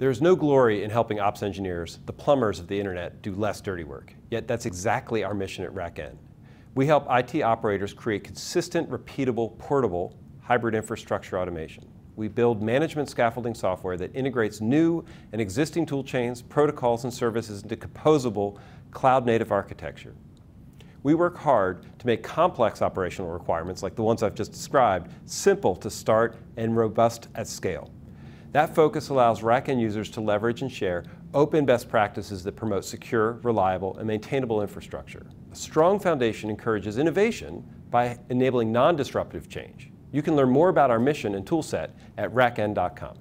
There's no glory in helping ops engineers, the plumbers of the internet, do less dirty work. Yet that's exactly our mission at RackN. We help IT operators create consistent, repeatable, portable, hybrid infrastructure automation. We build management scaffolding software that integrates new and existing tool chains, protocols, and services into composable, cloud-native architecture. We work hard to make complex operational requirements, like the ones I've just described, simple to start and robust at scale. That focus allows RackN users to leverage and share open best practices that promote secure, reliable, and maintainable infrastructure. A strong foundation encourages innovation by enabling non-disruptive change. You can learn more about our mission and toolset at rackn.com.